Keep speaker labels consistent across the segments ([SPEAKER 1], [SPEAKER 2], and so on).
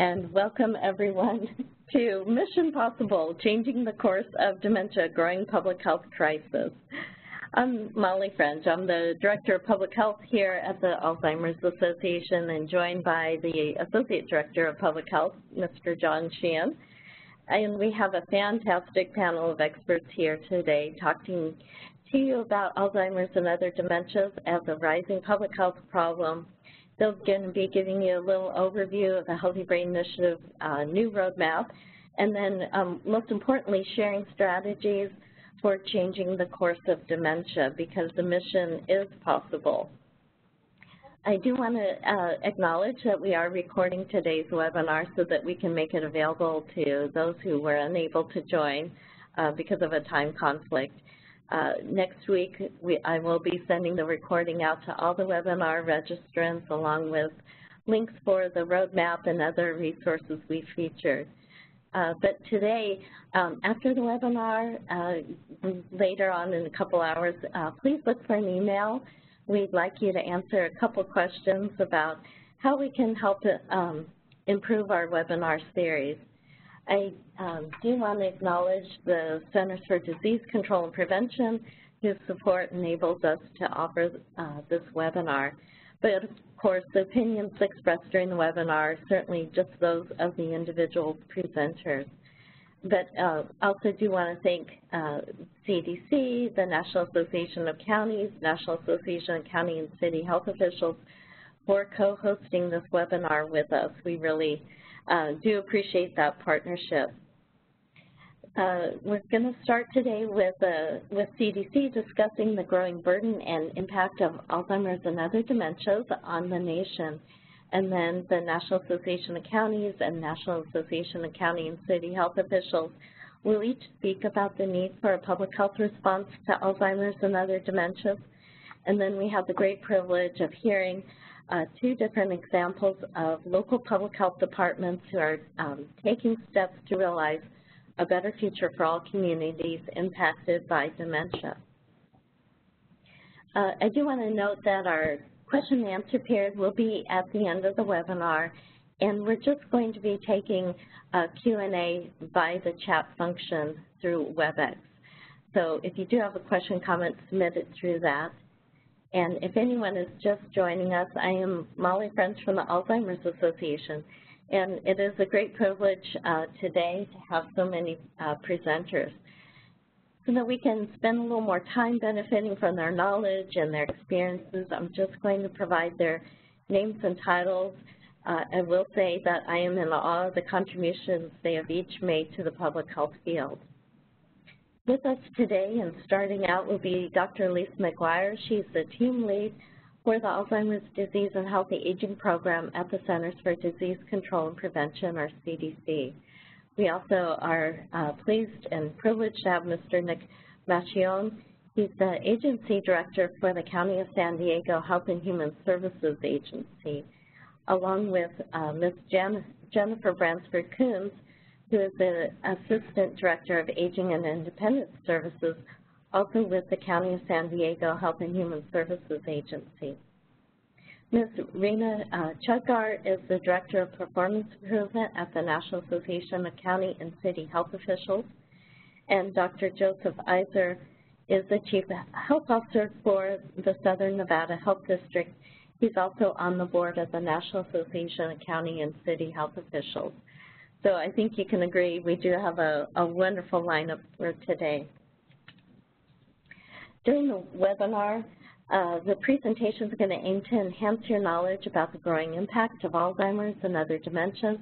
[SPEAKER 1] and welcome everyone to Mission Possible, Changing the Course of Dementia, Growing Public Health Crisis. I'm Molly French. I'm the Director of Public Health here at the Alzheimer's Association and joined by the Associate Director of Public Health, Mr. John Sheehan. And we have a fantastic panel of experts here today talking to you about Alzheimer's and other dementias as a rising public health problem. They're going to be giving you a little overview of the Healthy Brain Initiative uh, new roadmap, and then um, most importantly, sharing strategies for changing the course of dementia because the mission is possible. I do want to uh, acknowledge that we are recording today's webinar so that we can make it available to those who were unable to join uh, because of a time conflict. Uh, next week, we, I will be sending the recording out to all the webinar registrants along with links for the roadmap and other resources we featured. Uh, but today, um, after the webinar, uh, later on in a couple hours, uh, please look for an email. We'd like you to answer a couple questions about how we can help um, improve our webinar series. I um, do want to acknowledge the Centers for Disease Control and Prevention, whose support enables us to offer uh, this webinar. But of course, the opinions expressed during the webinar are certainly just those of the individual presenters. But uh, also do want to thank uh, CDC, the National Association of Counties, National Association of County and City Health Officials for co-hosting this webinar with us. We really uh, do appreciate that partnership. Uh, we're going to start today with, uh, with CDC discussing the growing burden and impact of Alzheimer's and other dementias on the nation. And then the National Association of Counties and National Association of County and City Health Officials will each speak about the need for a public health response to Alzheimer's and other dementias. And then we have the great privilege of hearing uh, two different examples of local public health departments who are um, taking steps to realize a better future for all communities impacted by dementia. Uh, I do want to note that our question and answer period will be at the end of the webinar, and we're just going to be taking a Q&A by the chat function through WebEx. So if you do have a question, comment, submit it through that. And if anyone is just joining us, I am Molly French from the Alzheimer's Association. And it is a great privilege uh, today to have so many uh, presenters so that we can spend a little more time benefiting from their knowledge and their experiences. I'm just going to provide their names and titles. Uh, I will say that I am in awe of the contributions they have each made to the public health field. With us today and starting out will be Dr. Lisa McGuire. She's the team lead for the Alzheimer's Disease and Healthy Aging Program at the Centers for Disease Control and Prevention, or CDC. We also are uh, pleased and privileged to have Mr. Nick Macchione. He's the agency director for the County of San Diego Health and Human Services Agency, along with uh, Ms. Jen Jennifer Bransford Coons, who is the Assistant Director of Aging and Independence Services, also with the County of San Diego Health and Human Services Agency. Ms. Reena uh, Chudgar is the Director of Performance Improvement at the National Association of County and City Health Officials, and Dr. Joseph Iser is the Chief Health Officer for the Southern Nevada Health District. He's also on the board of the National Association of County and City Health Officials. So I think you can agree we do have a, a wonderful lineup for today. During the webinar, uh, the presentation is going to aim to enhance your knowledge about the growing impact of Alzheimer's and other dementias.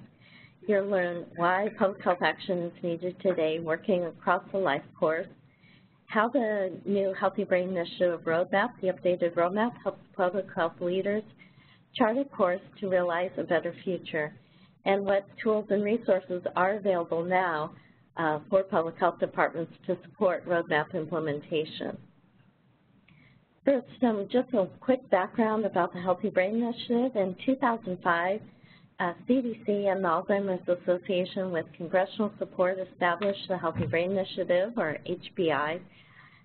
[SPEAKER 1] You'll learn why public health action is needed today working across the life course, how the new Healthy Brain Initiative roadmap, the updated roadmap, helps public health leaders chart a course to realize a better future, and what tools and resources are available now uh, for public health departments to support roadmap implementation. First, um, just a quick background about the Healthy Brain Initiative. In 2005, uh, CDC and the Alzheimer's Association with congressional support established the Healthy Brain Initiative, or HBI,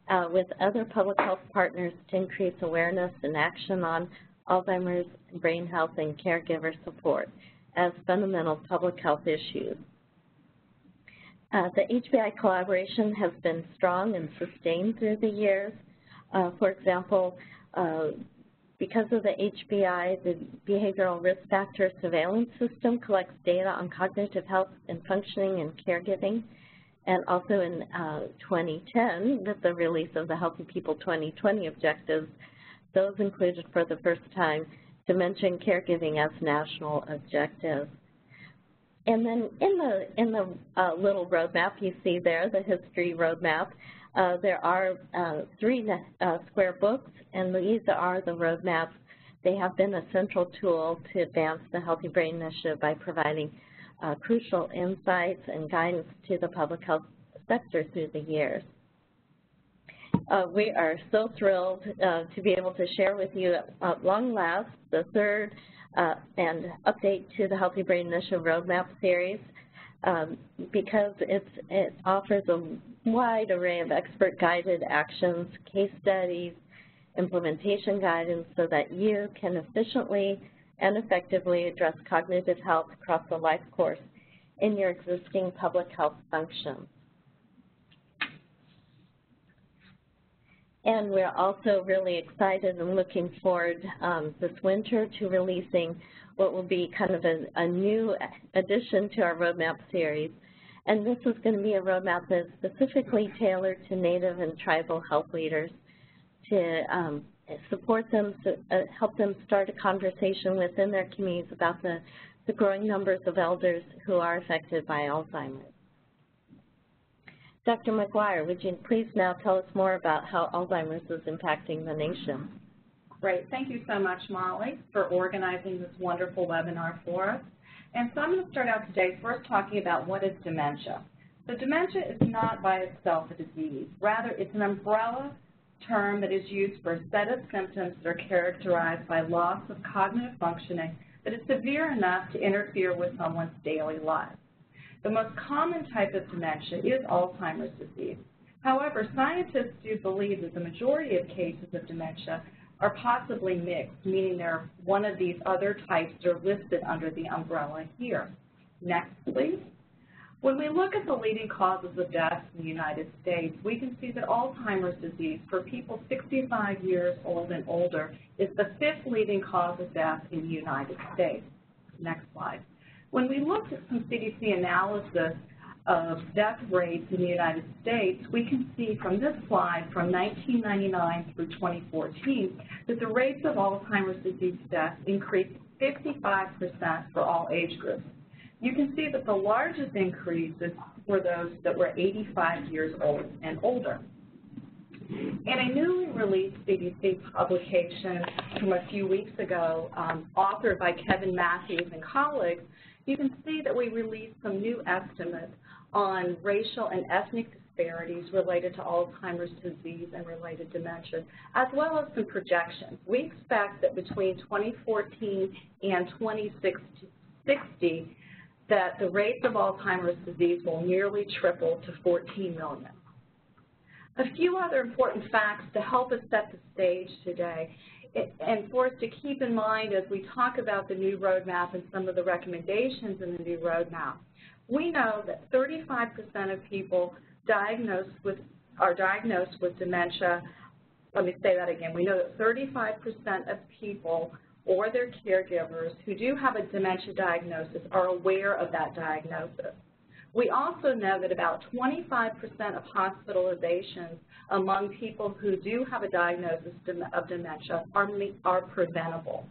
[SPEAKER 1] uh, with other public health partners to increase awareness and action on Alzheimer's, brain health, and caregiver support. As fundamental public health issues. Uh, the HBI collaboration has been strong and sustained through the years. Uh, for example, uh, because of the HBI, the Behavioral Risk Factor Surveillance System collects data on cognitive health and functioning and caregiving. And also in uh, 2010, with the release of the Healthy People 2020 objectives, those included for the first time dementia mention caregiving as national objectives. And then in the in the uh, little roadmap you see there, the history roadmap, uh, there are uh, three uh, square books, and these are the roadmaps. They have been a central tool to advance the Healthy Brain Initiative by providing uh, crucial insights and guidance to the public health sector through the years. Uh, we are so thrilled uh, to be able to share with you at long last the third uh, and update to the Healthy Brain Initiative Roadmap Series um, because it offers a wide array of expert-guided actions, case studies, implementation guidance so that you can efficiently and effectively address cognitive health across the life course in your existing public health functions. And we're also really excited and looking forward um, this winter to releasing what will be kind of a, a, new addition to our roadmap series. And this is going to be a roadmap that is specifically tailored to Native and tribal health leaders to um, support them, to, uh, help them start a conversation within their communities about the, the growing numbers of elders who are affected by Alzheimer's. Dr. McGuire, would you please now tell us more about how Alzheimer's is impacting the nation?
[SPEAKER 2] Great. Thank you so much, Molly, for organizing this wonderful webinar for us. And so I'm going to start out today first talking about what is dementia. So dementia is not by itself a disease. Rather, it's an umbrella term that is used for a set of symptoms that are characterized by loss of cognitive functioning that is severe enough to interfere with someone's daily life. The most common type of dementia is Alzheimer's disease. However, scientists do believe that the majority of cases of dementia are possibly mixed, meaning they're one of these other types that are listed under the umbrella here. Next, please. When we look at the leading causes of death in the United States, we can see that Alzheimer's disease for people 65 years old and older is the fifth leading cause of death in the United States. Next slide. When we looked at some CDC analysis of death rates in the United States, we can see from this slide from 1999 through 2014 that the rates of Alzheimer's disease deaths increased 55% for all age groups. You can see that the largest increases were those that were 85 years old and older. In a newly released CDC publication from a few weeks ago, um, authored by Kevin Matthews and colleagues, you can see that we released some new estimates on racial and ethnic disparities related to Alzheimer's disease and related dementia, as well as some projections. We expect that between 2014 and 2060, that the rates of Alzheimer's disease will nearly triple to 14 million. A few other important facts to help us set the stage today and for us to keep in mind as we talk about the new roadmap and some of the recommendations in the new roadmap. We know that 35% of people diagnosed with are diagnosed with dementia. Let me say that again. We know that 35% of people or their caregivers who do have a dementia diagnosis are aware of that diagnosis. We also know that about 25% of hospitalizations among people who do have a diagnosis of dementia are, are preventable.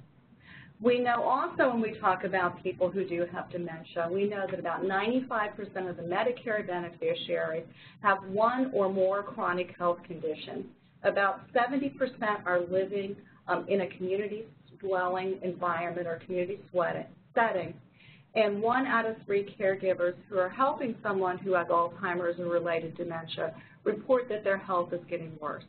[SPEAKER 2] We know also when we talk about people who do have dementia, we know that about 95% of the Medicare beneficiaries have one or more chronic health conditions. About 70% are living um, in a community dwelling environment or community setting, and one out of three caregivers who are helping someone who has Alzheimer's and related dementia report that their health is getting worse.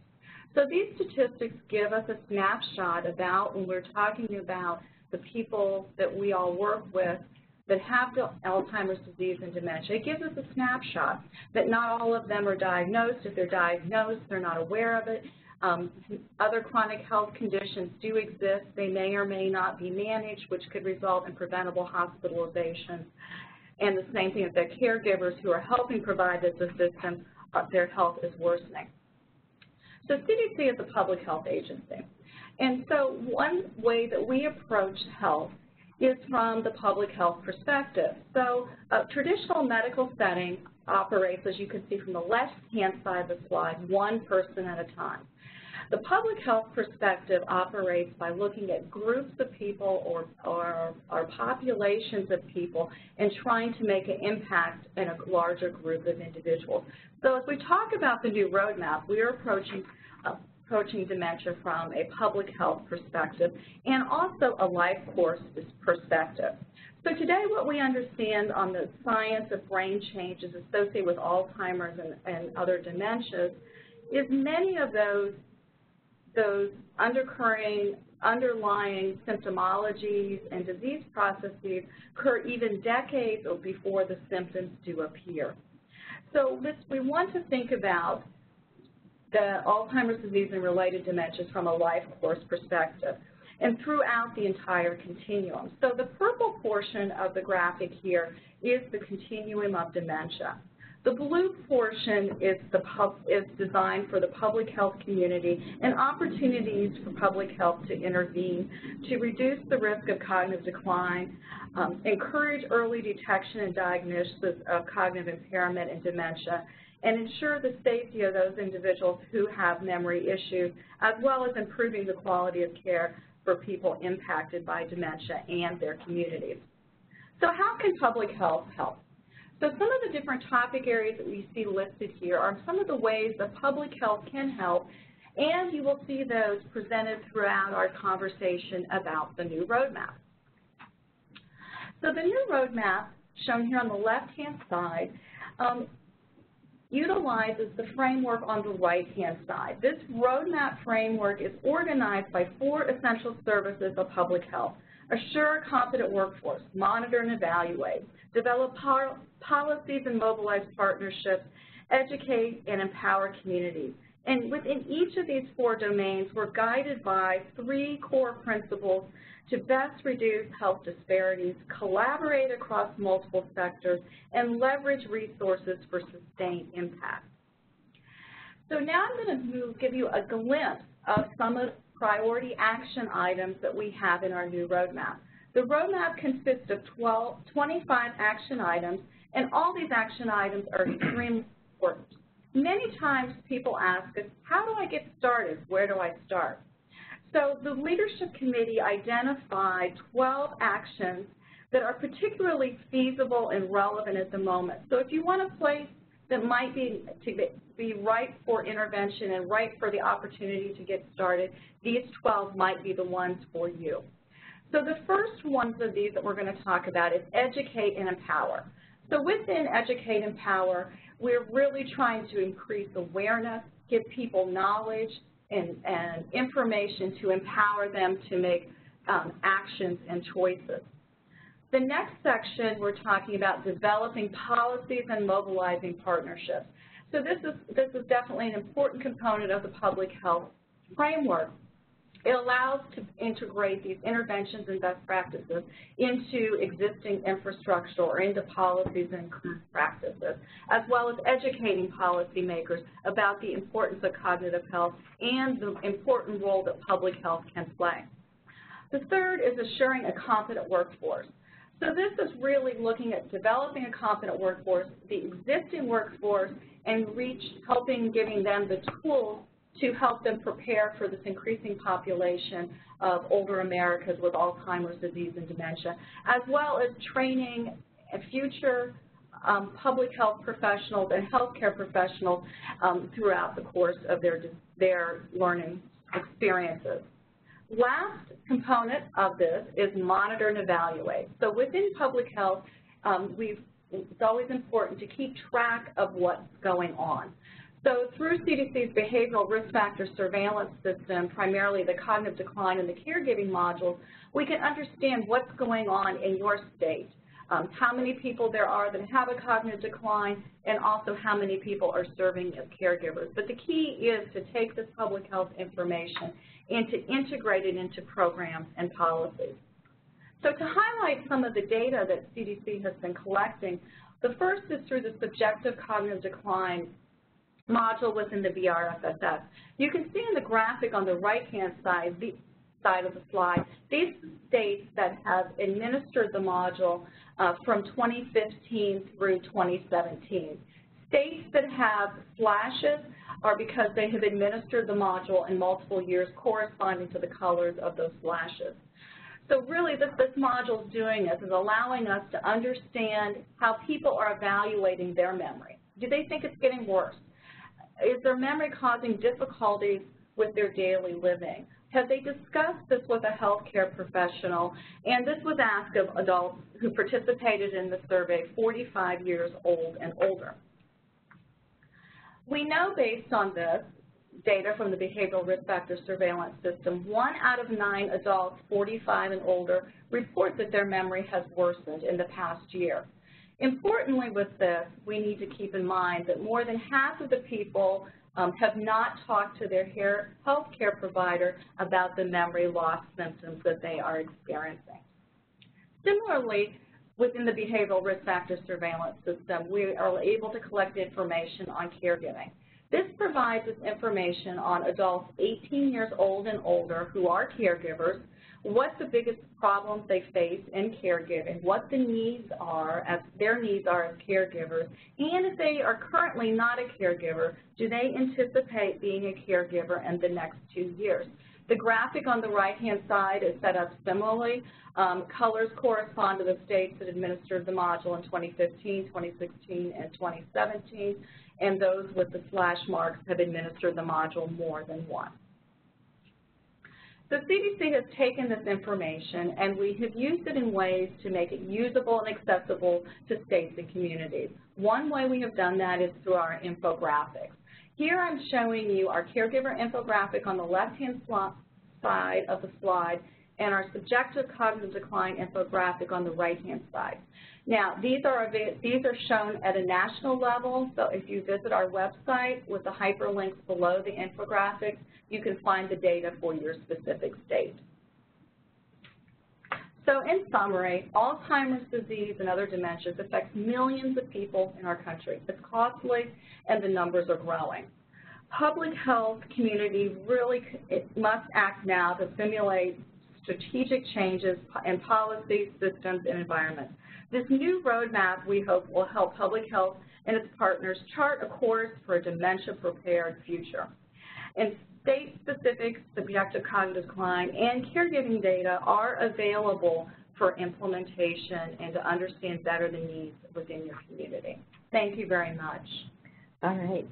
[SPEAKER 2] So these statistics give us a snapshot about when we're talking about the people that we all work with that have Alzheimer's disease and dementia. It gives us a snapshot that not all of them are diagnosed. If they're diagnosed, they're not aware of it. Um, other chronic health conditions do exist. They may or may not be managed, which could result in preventable hospitalizations. And the same thing with the caregivers who are helping provide this assistance, uh, their health is worsening. So CDC is a public health agency. And so one way that we approach health is from the public health perspective. So a traditional medical setting operates, as you can see from the left-hand side of the slide, one person at a time. The public health perspective operates by looking at groups of people or, or, or, populations of people and trying to make an impact in a larger group of individuals. So as we talk about the new roadmap, we are approaching approaching dementia from a public health perspective and also a life course perspective. So today what we understand on the science of brain changes associated with Alzheimer's and, and other dementias is many of those, those undercurring, underlying symptomologies and disease processes occur even decades before the symptoms do appear. So we want to think about the Alzheimer's disease and related dementias from a life course perspective and throughout the entire continuum. So the purple portion of the graphic here is the continuum of dementia. The blue portion is, the pub, is designed for the public health community and opportunities for public health to intervene to reduce the risk of cognitive decline, um, encourage early detection and diagnosis of cognitive impairment and dementia, and ensure the safety of those individuals who have memory issues, as well as improving the quality of care for people impacted by dementia and their communities. So how can public health help? So some of the different topic areas that we see listed here are some of the ways that public health can help, and you will see those presented throughout our conversation about the new roadmap. So the new roadmap, shown here on the left-hand side, um, utilizes the framework on the right-hand side. This roadmap framework is organized by four essential services of public health. Assure a competent workforce, monitor and evaluate, develop policies and mobilize partnerships, educate and empower communities. And within each of these four domains, we're guided by three core principles to best reduce health disparities, collaborate across multiple sectors, and leverage resources for sustained impact. So now I'm going to move, give you a glimpse of some of priority action items that we have in our new roadmap. The roadmap consists of 12, 25 action items, and all these action items are extremely important. Many times people ask us, how do I get started? Where do I start? So the Leadership Committee identified 12 actions that are particularly feasible and relevant at the moment. So if you want to place that might be to be right for intervention and right for the opportunity to get started, these 12 might be the ones for you. So the first ones of these that we're going to talk about is educate and empower. So within Educate and Empower, we're really trying to increase awareness, give people knowledge, and, and information to empower them to make um, actions and choices. The next section, we're talking about developing policies and mobilizing partnerships. So this is, this is definitely an important component of the public health framework. It allows to integrate these interventions and best practices into existing infrastructure or into policies and practices, as well as educating policymakers about the importance of cognitive health and the important role that public health can play. The third is assuring a competent workforce. So this is really looking at developing a competent workforce, the existing workforce, and reach, helping giving them the tools to help them prepare for this increasing population of older Americans with Alzheimer's disease and dementia, as well as training future um, public health professionals and healthcare professionals um, throughout the course of their, their learning experiences. Last component of this is monitor and evaluate. So within public health, um, it's always important to keep track of what's going on. So through CDC's behavioral risk factor surveillance system, primarily the cognitive decline and the caregiving modules, we can understand what's going on in your state. Um, how many people there are that have a cognitive decline, and also how many people are serving as caregivers. But the key is to take this public health information and to integrate it into programs and policies. So to highlight some of the data that CDC has been collecting, the first is through the subjective cognitive decline module within the BRFSS. You can see in the graphic on the right-hand side, the side of the slide, these states that have administered the module uh, from 2015 through 2017. States that have slashes are because they have administered the module in multiple years corresponding to the colors of those slashes. So really what this module is doing is, is allowing us to understand how people are evaluating their memory. Do they think it's getting worse? Is their memory causing difficulties with their daily living? Have they discussed this with a healthcare professional? And this was asked of adults who participated in the survey 45 years old and older. We know based on this data from the Behavioral Risk Factor Surveillance System, one out of nine adults 45 and older report that their memory has worsened in the past year. Importantly with this, we need to keep in mind that more than half of the people um, have not talked to their health care provider about the memory loss symptoms that they are experiencing. Similarly, within the Behavioral Risk Factor Surveillance System, we are able to collect information on caregiving. This provides us information on adults 18 years old and older who are caregivers, what the biggest problems they face in caregiving, what the needs are, as their needs are as caregivers, and if they are currently not a caregiver, do they anticipate being a caregiver in the next two years? The graphic on the right-hand side is set up similarly. Um, colors correspond to the states that administered the module in 2015, 2016, and 2017 and those with the slash marks have administered the module more than once. So CDC has taken this information and we have used it in ways to make it usable and accessible to states and communities. One way we have done that is through our infographics. Here I'm showing you our caregiver infographic on the left-hand side of the slide and our subjective cognitive decline infographic on the right-hand side. Now, these are, these are shown at a national level, so if you visit our website with the hyperlinks below the infographics, you can find the data for your specific state. So in summary, Alzheimer's disease and other dementias affects millions of people in our country. It's costly and the numbers are growing. Public health community really must act now to simulate strategic changes in policies, systems, and environments. This new roadmap, we hope, will help public health and its partners chart a course for a dementia-prepared future. And state-specific subjective cognitive decline and caregiving data are available for implementation and to understand better the needs within your community. Thank you very much.
[SPEAKER 1] All right.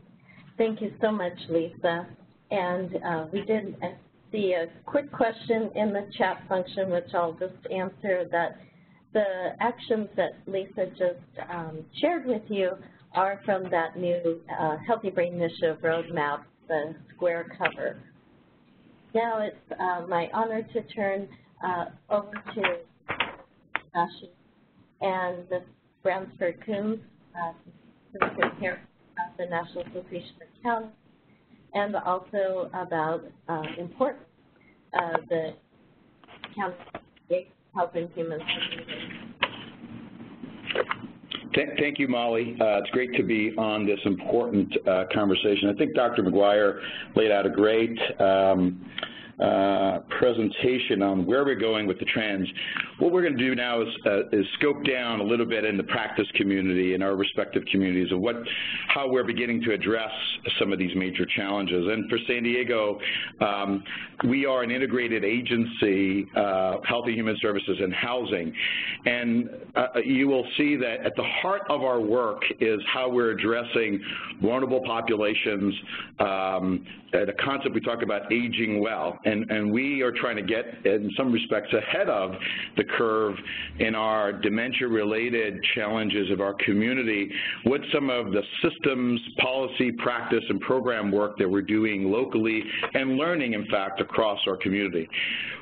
[SPEAKER 1] Thank you so much, Lisa. And uh, we did see a quick question in the chat function, which I'll just answer that the actions that Lisa just um, shared with you are from that new uh, Healthy Brain Initiative Roadmap, the square cover. Now it's uh, my honor to turn uh, over to Nashi and Ms. Bransford Coombs, uh, here at the National Association of Counties, and also about uh, important uh, the county Health and Human
[SPEAKER 3] Thank you, Molly. Uh, it's great to be on this important uh, conversation. I think Dr. McGuire laid out a great um, uh, presentation on where we're going with the trends. What we're going to do now is, uh, is, scope down a little bit in the practice community in our respective communities of what, how we're beginning to address some of these major challenges. And for San Diego, um, we are an integrated agency, uh, Health and Human Services and Housing. And uh, you will see that at the heart of our work is how we're addressing vulnerable populations, um, the concept we talk about aging well and, and we are trying to get, in some respects, ahead of the curve in our dementia-related challenges of our community with some of the systems, policy, practice, and program work that we're doing locally and learning, in fact, across our community.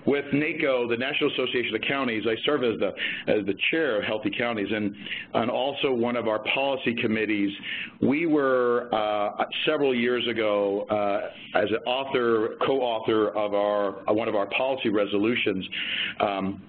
[SPEAKER 3] With NACO, the National Association of Counties, I serve as the, as the chair of Healthy Counties and, and also one of our policy committees. We were uh, several years ago uh, as an author, co-author of our, one of our policy resolutions, um,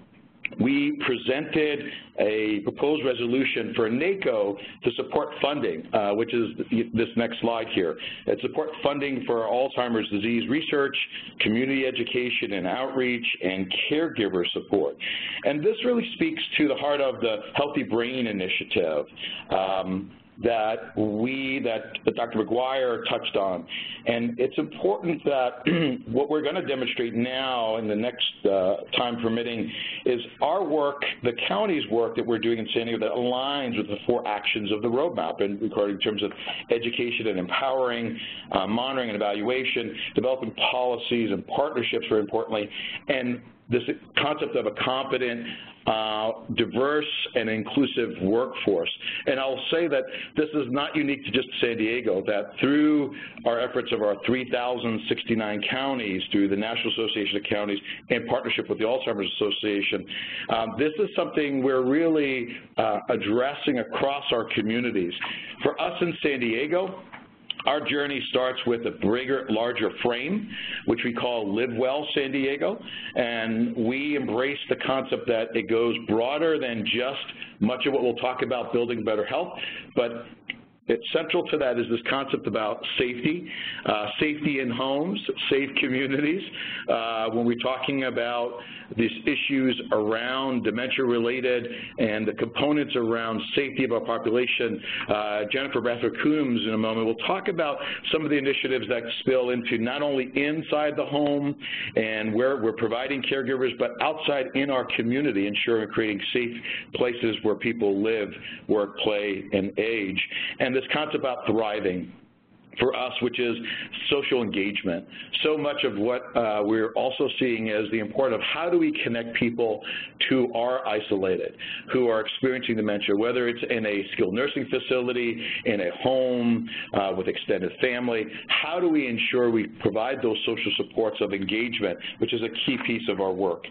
[SPEAKER 3] we presented a proposed resolution for NACO to support funding, uh, which is this next slide here. It support funding for Alzheimer's disease research, community education and outreach, and caregiver support. And this really speaks to the heart of the Healthy Brain Initiative. Um, that we, that, Dr. McGuire touched on. And it's important that what we're going to demonstrate now in the next uh, time permitting is our work, the county's work that we're doing in San Diego that aligns with the four actions of the roadmap and in terms of education and empowering, uh, monitoring and evaluation, developing policies and partnerships very importantly, and this concept of a competent, uh, diverse and inclusive workforce. And I'll say that this is not unique to just San Diego, that through our efforts of our 3,069 counties, through the National Association of Counties, in partnership with the Alzheimer's Association, um, this is something we're really uh, addressing across our communities. For us in San Diego, our journey starts with a bigger, larger frame, which we call Live Well San Diego, and we embrace the concept that it goes broader than just much of what we'll talk about building better health, but it's central to that is this concept about safety, uh, safety in homes, safe communities. Uh, when we're talking about these issues around dementia-related and the components around safety of our population, uh, Jennifer Bradford Coombs in a moment will talk about some of the initiatives that spill into not only inside the home and where we're providing caregivers, but outside in our community, ensuring creating safe places where people live, work, play, and age. And this concept about thriving for us, which is social engagement. So much of what uh, we're also seeing is the importance of how do we connect people who are isolated, who are experiencing dementia, whether it's in a skilled nursing facility, in a home, uh, with extended family. How do we ensure we provide those social supports of engagement, which is a key piece of our work.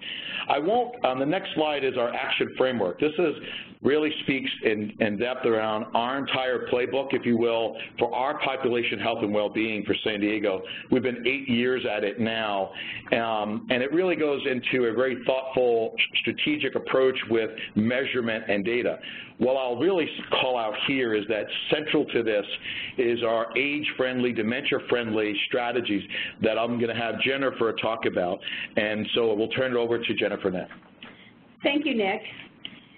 [SPEAKER 3] I won't, on the next slide is our action framework. This is really speaks in, in depth around our entire playbook, if you will, for our population health and well-being for San Diego. We've been eight years at it now, um, and it really goes into a very thoughtful, strategic approach with measurement and data. What I'll really call out here is that central to this is our age-friendly, dementia-friendly strategies that I'm going to have Jennifer talk about, and so we'll turn it over to Jennifer now.
[SPEAKER 4] Thank you, Nick.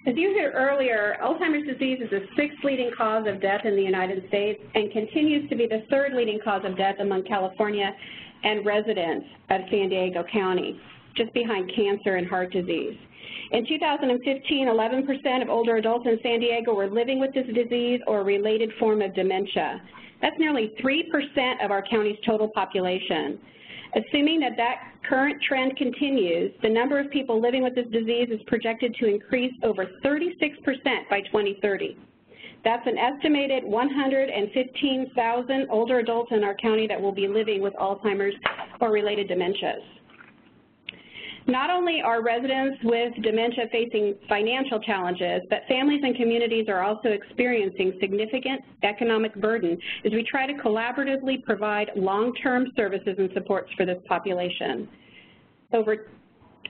[SPEAKER 4] As you heard earlier, Alzheimer's disease is the sixth leading cause of death in the United States and continues to be the third leading cause of death among California and residents of San Diego County, just behind cancer and heart disease. In 2015, 11% of older adults in San Diego were living with this disease or a related form of dementia. That's nearly 3% of our county's total population. Assuming that that current trend continues, the number of people living with this disease is projected to increase over 36% by 2030. That's an estimated 115,000 older adults in our county that will be living with Alzheimer's or related dementias. Not only are residents with dementia facing financial challenges, but families and communities are also experiencing significant economic burden as we try to collaboratively provide long-term services and supports for this population. Over,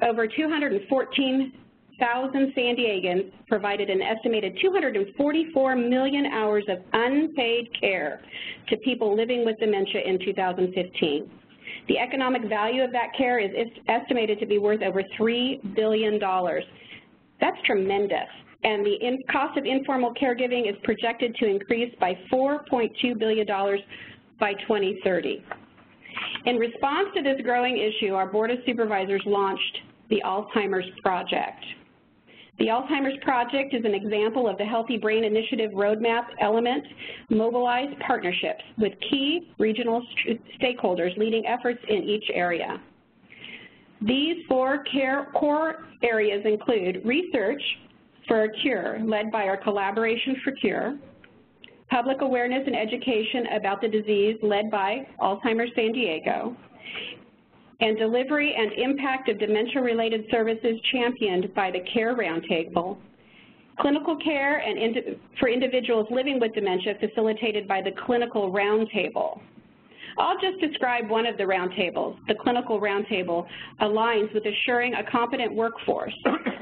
[SPEAKER 4] over 214,000 San Diegans provided an estimated 244 million hours of unpaid care to people living with dementia in 2015. The economic value of that care is estimated to be worth over $3 billion. That's tremendous. And the cost of informal caregiving is projected to increase by $4.2 billion by 2030. In response to this growing issue, our Board of Supervisors launched the Alzheimer's Project. The Alzheimer's Project is an example of the Healthy Brain Initiative roadmap element, mobilized partnerships with key regional stakeholders leading efforts in each area. These four care, core areas include research for a cure, led by our Collaboration for Cure, public awareness and education about the disease, led by Alzheimer's San Diego, and delivery and impact of dementia-related services championed by the CARE Roundtable, clinical care and for individuals living with dementia facilitated by the Clinical Roundtable, I'll just describe one of the roundtables. The clinical roundtable aligns with assuring a competent workforce.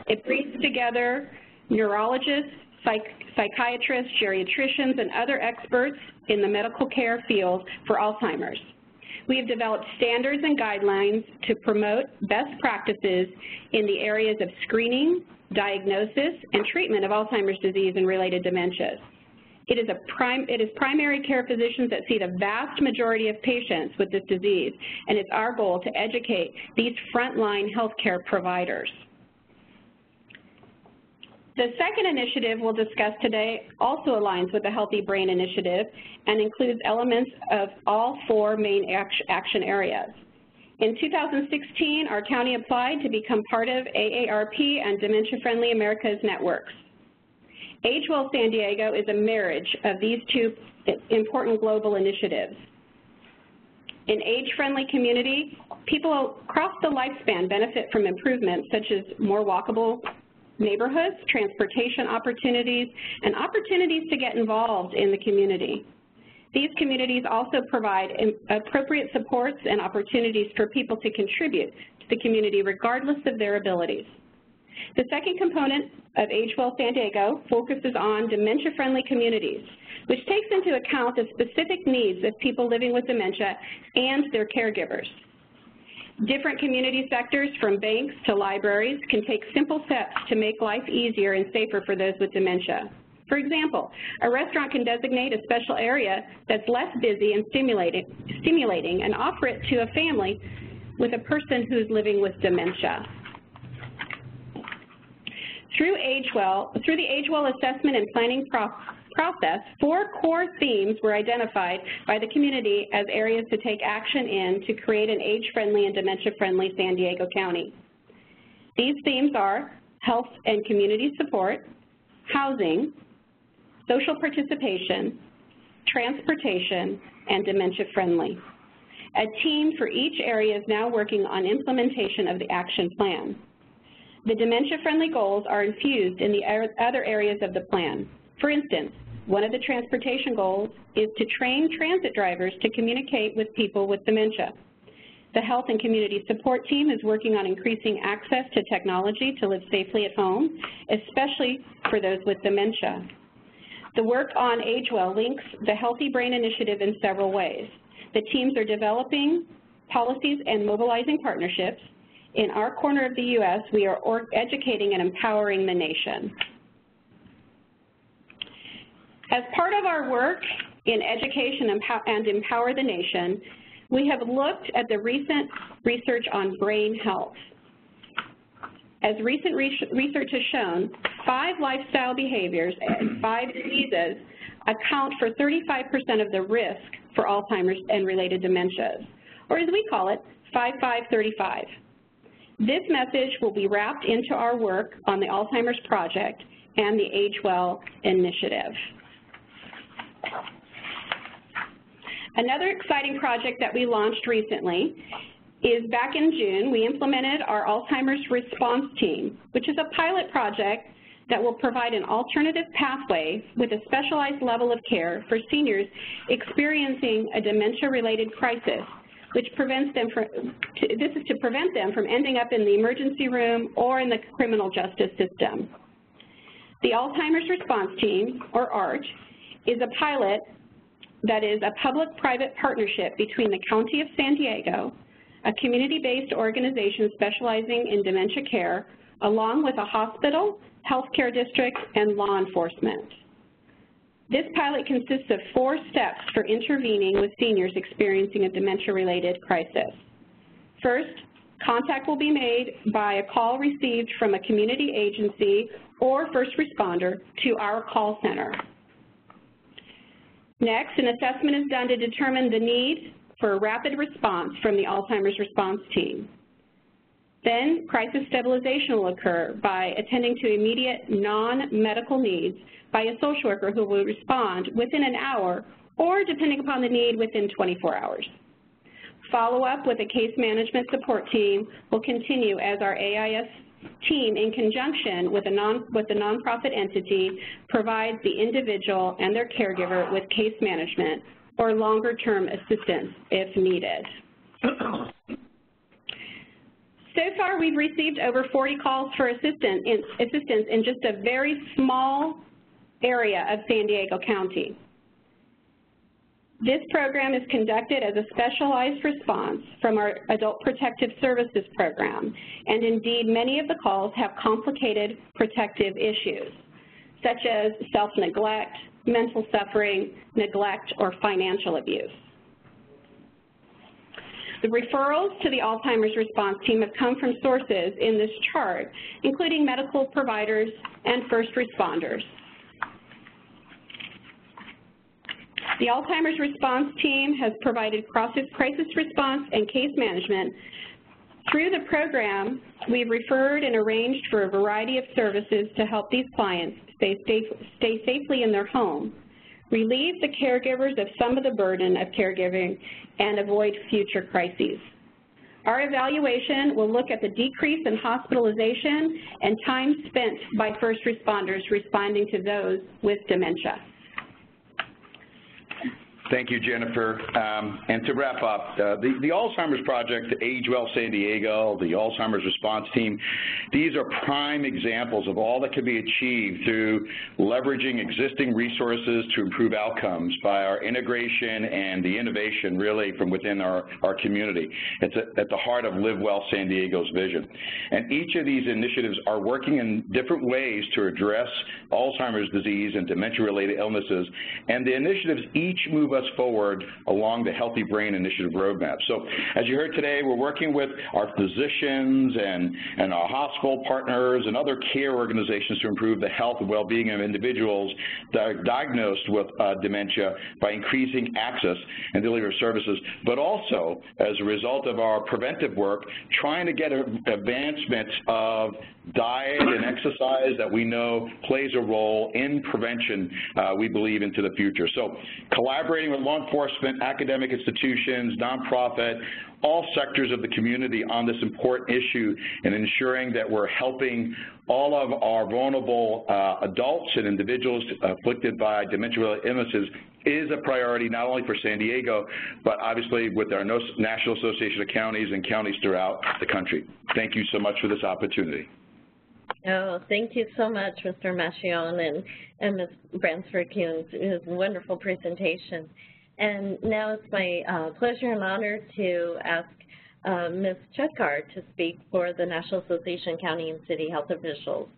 [SPEAKER 4] It brings together neurologists, psych psychiatrists, geriatricians, and other experts in the medical care field for Alzheimer's. We have developed standards and guidelines to promote best practices in the areas of screening, diagnosis, and treatment of Alzheimer's disease and related dementias. It is, it is primary care physicians that see the vast majority of patients with this disease, and it's our goal to educate these frontline healthcare providers. The second initiative we'll discuss today also aligns with the Healthy Brain Initiative and includes elements of all four main action areas. In 2016, our county applied to become part of AARP and Dementia Friendly Americas networks. AgeWell San Diego is a marriage of these two important global initiatives. In age-friendly community, people across the lifespan benefit from improvements such as more walkable neighborhoods, transportation opportunities, and opportunities to get involved in the community. These communities also provide appropriate supports and opportunities for people to contribute to the community regardless of their abilities. The second component of AgeWell San Diego focuses on dementia-friendly communities, which takes into account the specific needs of people living with dementia and their caregivers. Different community sectors, from banks to libraries, can take simple steps to make life easier and safer for those with dementia. For example, a restaurant can designate a special area that's less busy and stimulating, and offer it to a family with a person who's living with dementia. Through AgeWell, through the AgeWell assessment and planning pro process, four core themes were identified by the community as areas to take action in to create an age-friendly and dementia-friendly San Diego County. These themes are health and community support, housing, social participation, transportation, and dementia-friendly. A team for each area is now working on implementation of the action plan. The dementia-friendly goals are infused in the er-, other areas of the plan. For instance, one of the transportation goals is to train transit drivers to communicate with people with dementia. The Health and Community Support Team is working on increasing access to technology to live safely at home, especially for those with dementia. The work on AgeWell links the Healthy Brain Initiative in several ways. The teams are developing policies and mobilizing partnerships, in our corner of the U.S., we are educating and empowering the nation. As part of our work in education and empower the nation, we have looked at the recent research on brain health. As recent research has shown, five lifestyle behaviors and five diseases account for 35% of the risk for Alzheimer's and related dementias, or as we call it, 5535. This message will be wrapped into our work on the Alzheimer's Project and the AgeWell initiative. Another exciting project that we launched recently is back in June, we implemented our Alzheimer's Response Team, which is a pilot project that will provide an alternative pathway with a specialized level of care for seniors experiencing a dementia-related crisis which prevents them from, this is to prevent them from ending up in the emergency room or in the criminal justice system. The Alzheimer's Response Team, or ARCH, is a pilot that is a public-private partnership between the County of San Diego, a community-based organization specializing in dementia care, along with a hospital, healthcare district, and law enforcement. This pilot consists of four steps for intervening with seniors experiencing a dementia-related crisis. First, contact will be made by a call received from a community agency or first responder to our call center. Next, an assessment is done to determine the need for a rapid response from the Alzheimer's response team. Then crisis stabilization will occur by attending to immediate non-medical needs by a social worker who will respond within an hour or, depending upon the need, within 24 hours. Follow-up with a case management support team will continue as our AIS team, in conjunction with a, non, with the nonprofit entity, provides the individual and their caregiver with case management or longer-term assistance if needed. So far, we've received over 40 calls for assistance in, assistance in just a very small area of San Diego County. This program is conducted as a specialized response from our Adult Protective Services program, and indeed many of the calls have complicated protective issues, such as self-neglect, mental suffering, neglect, or financial abuse. The referrals to the Alzheimer's response team have come from sources in this chart, including medical providers and first responders. The Alzheimer's response team has provided crisis response and case management. Through the program, we've referred and arranged for a variety of services to help these clients stay, stay, safely in their home, relieve the caregivers of some of the burden of caregiving, and avoid future crises. Our evaluation will look at the decrease in hospitalization and time spent by first responders responding to those with dementia.
[SPEAKER 3] Thank you, Jennifer. Um, and to wrap up, uh, the, the, Alzheimer's Project, Age Well San Diego, the Alzheimer's Response Team, these are prime examples of all that can be achieved through leveraging existing resources to improve outcomes by our integration and the innovation really from within our, our community. It's at the heart of Live Well San Diego's vision. And each of these initiatives are working in different ways to address Alzheimer's disease and dementia-related illnesses, and the initiatives each move forward along the Healthy Brain Initiative roadmap. So as you heard today, we're working with our physicians and, and our hospital partners and other care organizations to improve the health and well-being of individuals that are diagnosed with uh, dementia by increasing access and delivery of services, but also as a result of our preventive work, trying to get advancements of diet and exercise that we know plays a role in prevention, uh, we believe, into the future. So collaborating with law enforcement, academic institutions, nonprofit, all sectors of the community on this important issue and ensuring that we're helping all of our vulnerable uh, adults and individuals afflicted by dementia-related illnesses is a priority not only for San Diego, but obviously with our National Association of Counties and counties throughout the country. Thank you so much for this opportunity.
[SPEAKER 1] Oh, thank you so much, Mr. Macchione and, and Ms. Bransford-Kuhn. It was a wonderful presentation. And now it's my uh, pleasure and honor to ask uh, Ms. Chudkar to speak for the National Association County and City Health Officials.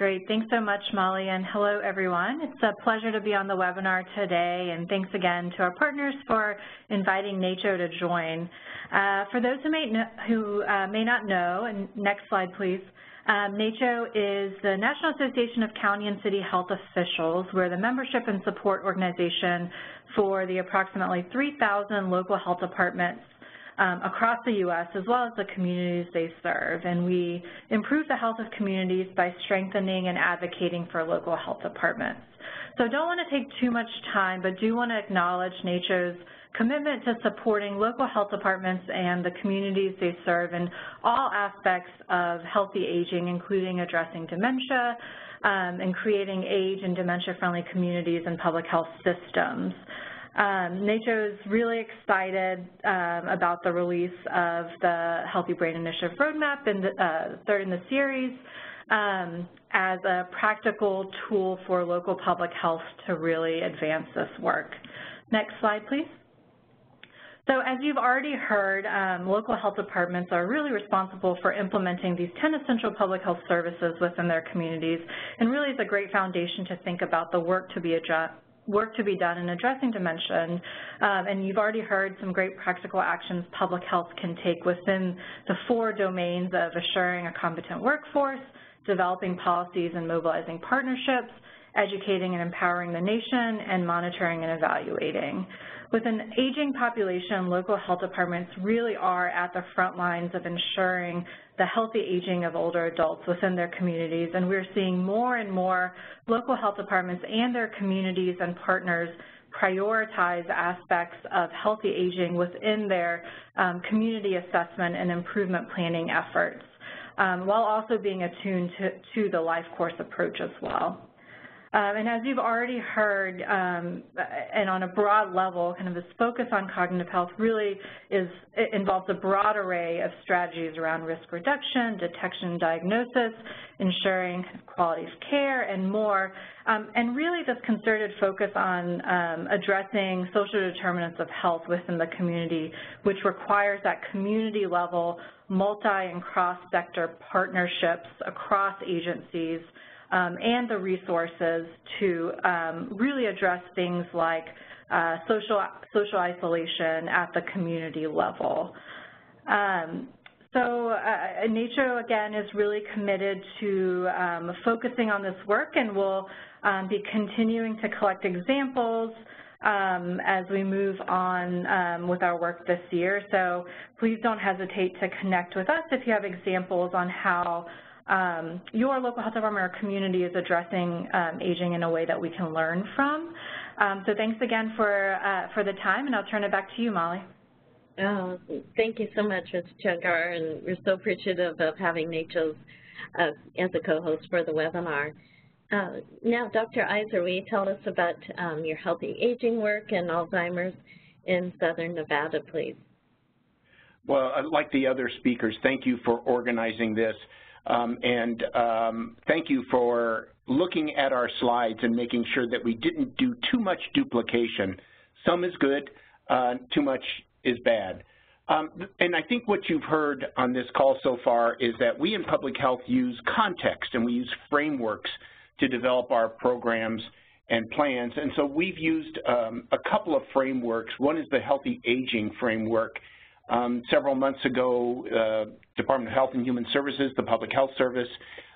[SPEAKER 5] Great. Thanks so much, Molly, and hello, everyone. It's a pleasure to be on the webinar today, and thanks again to our partners for inviting NACCHO to join. Uh, for those who may, know, who, uh, may not know, and next slide, please, um, NACCHO is the National Association of County and City Health Officials. We're the membership and support organization for the approximately 3,000 local health departments across the U.S. as well as the communities they serve. And we improve the health of communities by strengthening and advocating for local health departments. So don't want to take too much time, but do want to acknowledge NACCHO's commitment to supporting local health departments and the communities they serve in all aspects of healthy aging, including addressing dementia um, and creating age and dementia-friendly communities and public health systems. Um, NACCHO is really excited um, about the release of the Healthy Brain Initiative Roadmap, and uh, third in the series, um, as a practical tool for local public health to really advance this work. Next slide, please. So as you've already heard, um, local health departments are really responsible for implementing these 10 essential public health services within their communities, and really is a great foundation to think about the work to be addressed work to be done in addressing dementia. Um, and you've already heard some great practical actions public health can take within the four domains of assuring a competent workforce, developing policies and mobilizing partnerships, educating and empowering the nation, and monitoring and evaluating. With an aging population, local health departments really are at the front lines of ensuring the healthy aging of older adults within their communities, and we're seeing more and more local health departments and their communities and partners prioritize aspects of healthy aging within their um, community assessment and improvement planning efforts, um, while also being attuned to, to the life course approach as well. Um, and as you've already heard, um, and on a broad level, kind of this focus on cognitive health really is involves a broad array of strategies around risk reduction, detection diagnosis, ensuring quality of care, and more. Um, and really this concerted focus on addressing social determinants of health within the community, which requires that community level multi and cross-sector partnerships across agencies and the resources to um, really address things like uh, social, social isolation at the community level. Um, so uh, NACCHO, again, is really committed to um, focusing on this work and will um, be continuing to collect examples um, as we move on um, with our work this year. So please don't hesitate to connect with us if you have examples on how um, your local health department or community is addressing um, aging in a way that we can learn from. Um, so thanks again for, uh, for the time, and I'll turn it back to you, Molly.
[SPEAKER 1] Oh, thank you so much, Ms. Chagar, and we're so appreciative of having NACCHO uh, as a co-host for the webinar. Uh, now, Dr. Iser, will you tell us about um, your healthy aging work and Alzheimer's in Southern Nevada, please?
[SPEAKER 6] Well, like the other speakers, thank you for organizing this. Um, and um, thank you for looking at our slides and making sure that we didn't do too much duplication. Some is good, uh, too much is bad. Um, and I think what you've heard on this call so far is that we in public health use context and we use frameworks to develop our programs and plans. And so we've used um, a couple of frameworks. One is the Healthy Aging Framework, um, several months ago, uh, Department of Health and Human Services, the Public Health Service,